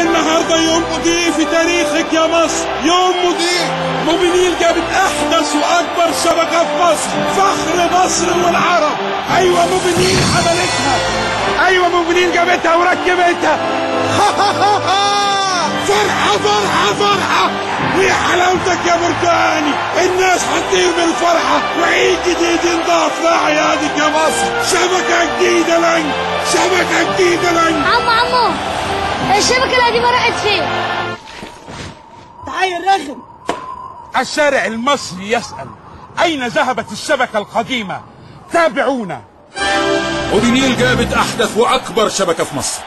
النهارده يوم مضيء في تاريخك يا مصر. يوم مضيء. موبينيل جابت أحدث وأكبر شبكة في مصر. فخر مصر والعرب. أيوه موبينيل عملتها أيوه موبينيل جابتها وركبتها. فرحة فرحة فرحة. ويا حلاوتك يا بركاني. الناس هتطير من الفرحه وعيد جديد ينضاف لاعيادك يا مصر شبكة جديدة لن شبكة جديدة لن. عمو عمو الشبكة القديمة راحت فين؟ تعال رخم. الشارع المصري يسأل أين ذهبت الشبكة القديمة؟ تابعونا. موبينيل جابت أحدث وأكبر شبكة في مصر.